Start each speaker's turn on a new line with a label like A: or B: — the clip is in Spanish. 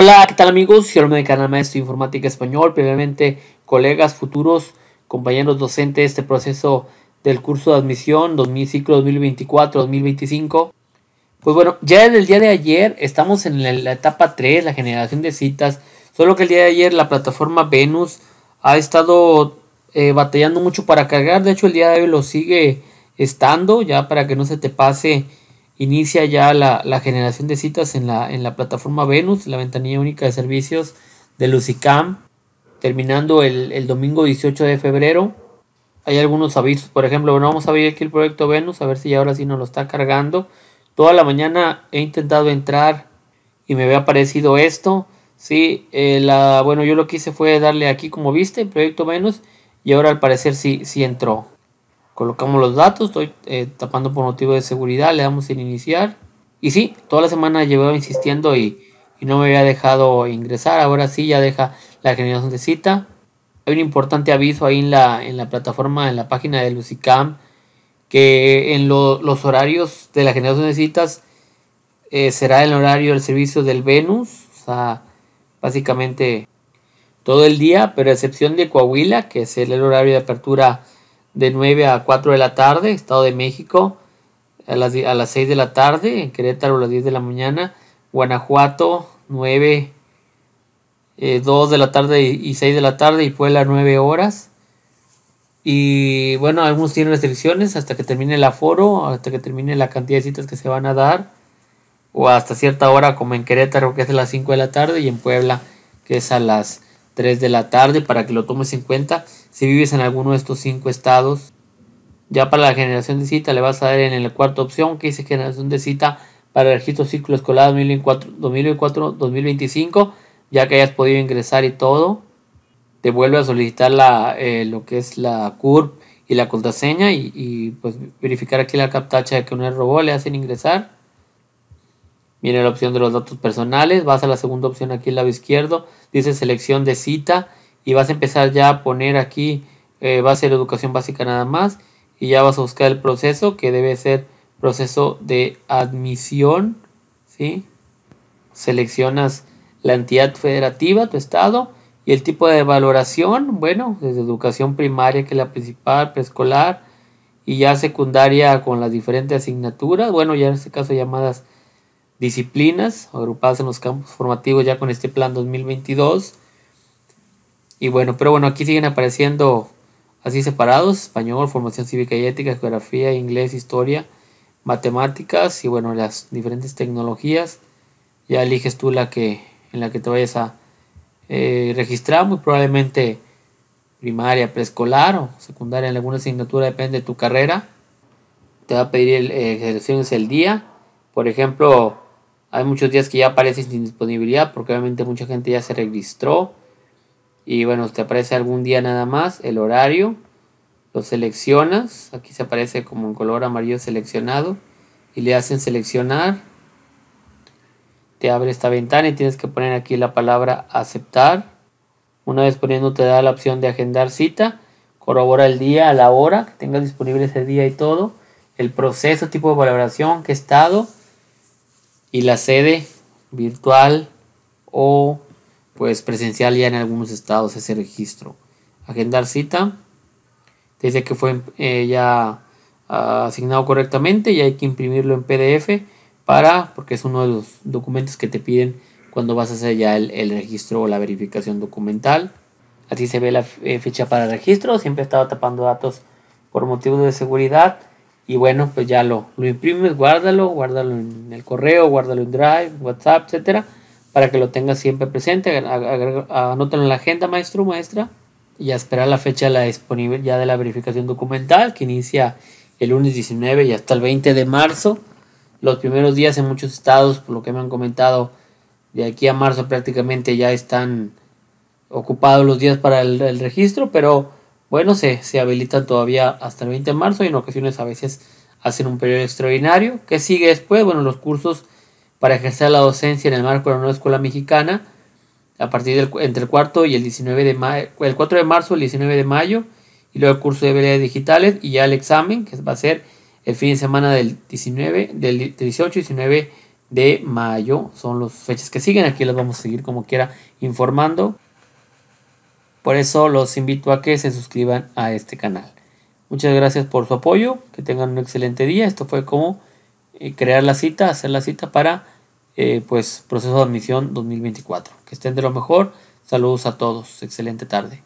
A: Hola, ¿qué tal amigos? Soy del canal Maestro de Informática Español, previamente colegas, futuros, compañeros docentes de este proceso del curso de admisión 2000, ciclo 2024-2025. Pues bueno, ya desde el día de ayer estamos en la, etapa 3, la generación de citas, solo que el día de ayer la plataforma Venus ha estado eh, batallando mucho para cargar, de hecho el día de hoy lo sigue estando, ya para que no se te pase inicia ya la, generación de citas en la, en la plataforma Venus, la ventanilla única de servicios de Lucicam, terminando el, domingo 18 de febrero. Hay algunos avisos, por ejemplo, bueno, vamos a ver aquí el proyecto Venus, a ver si ahora sí nos lo está cargando. Toda la mañana he intentado entrar y me había aparecido esto. Sí, eh, la, bueno, yo lo que hice fue darle aquí como viste, proyecto Venus, y ahora al parecer sí, sí entró colocamos los datos, estoy eh, tapando por motivo de seguridad, le damos en iniciar. Y sí, toda la semana llevaba insistiendo y, no me había dejado ingresar, ahora sí ya deja la generación de cita. Hay un importante aviso ahí en la, en la plataforma, en la página de Lucicam, que en los horarios de la generación de citas eh, será el horario del servicio del Venus, o sea, básicamente todo el día, pero a excepción de Coahuila, que es el horario de apertura de 9 a 4 de la tarde, Estado de México, a las, a las 6 de la tarde, en Querétaro a las 10 de la mañana, Guanajuato 9, 2 eh, de la tarde y 6 de la tarde y Puebla 9 horas. Y bueno, algunos tienen restricciones hasta que termine el aforo, hasta que termine la cantidad de citas que se van a dar, o hasta cierta hora como en Querétaro que es a las 5 de la tarde y en Puebla que es a las 3 de la tarde para que lo tomes en cuenta si vives en alguno de estos cinco estados. Ya para la generación de cita le vas a dar en la cuarta opción que dice generación de cita para el registro ciclo escolar 2024-2025, ya que hayas podido ingresar y todo. Te vuelve a solicitar la, eh, lo que es la CURP y la contraseña y, y, pues verificar aquí la captacha de que no es robó, le hacen ingresar. Viene la opción de los datos personales, vas a la segunda opción aquí al lado izquierdo, dice selección de cita y vas a empezar ya a poner aquí, va a ser educación básica nada más y ya vas a buscar el proceso que debe ser proceso de admisión, ¿sí? Seleccionas la entidad federativa, tu estado y el tipo de valoración, bueno, desde educación primaria que es la principal, preescolar y ya secundaria con las diferentes asignaturas, bueno, ya en este caso llamadas disciplinas agrupadas en los campos formativos ya con este plan 2022. Y bueno, pero bueno, aquí siguen apareciendo así separados, español, formación cívica y ética, geografía, inglés, historia, matemáticas y bueno, las diferentes tecnologías. Ya eliges tú la que en la que te vayas a eh, registrar, muy probablemente primaria, preescolar o secundaria en alguna asignatura, depende de tu carrera. Te va a pedir el, eh, el día. Por ejemplo, hay muchos días que ya aparecen sin disponibilidad porque obviamente mucha gente ya se registró. Y bueno, te aparece algún día nada más, el horario, lo seleccionas, aquí se aparece como en color amarillo seleccionado y le hacen seleccionar. Te abre esta ventana y tienes que poner aquí la palabra aceptar. Una vez poniendo te da la opción de agendar cita, corrobora el día, la hora que tengas disponible ese día y todo, el proceso, tipo de valoración, qué estado y la sede virtual o pues presencial ya en algunos estados ese registro. Agendar cita. Dice que fue eh, ya ah, asignado correctamente y hay que imprimirlo en PDF para, porque es uno de los documentos que te piden cuando vas a hacer ya el, registro o la verificación documental. Así se ve la eh, fecha para registro. Siempre estaba tapando datos por motivos de seguridad. Y bueno, pues ya lo, lo imprimes, guárdalo, guárdalo en el correo, guárdalo en Drive, WhatsApp, etcétera, para que lo tengas siempre presente. Anótalo en la agenda, maestro, maestra. Y a esperar la fecha la disponible ya de la verificación documental, que inicia el lunes 19 y hasta el 20 de marzo. Los primeros días en muchos estados, por lo que me han comentado, de aquí a marzo prácticamente ya están ocupados los días para el registro, pero bueno, se, se habilitan todavía hasta el 20 de marzo y en ocasiones a veces hacen un periodo extraordinario. ¿Qué sigue después? Bueno, los cursos para ejercer la docencia en el marco de la nueva escuela mexicana a partir del entre el cuarto y el 19 de mayo, el 4 de marzo el 19 de mayo y luego el curso de habilidades digitales y ya el examen que va a ser el fin de semana del 19 del 18 y 19 de mayo. Son las fechas que siguen. Aquí las vamos a seguir como quiera informando. Por eso los invito a que se suscriban a este canal. Muchas gracias por su apoyo. Que tengan un excelente día. Esto fue como eh, crear la cita, hacer la cita para eh, pues proceso de admisión 2024. Que estén de lo mejor. Saludos a todos. Excelente tarde.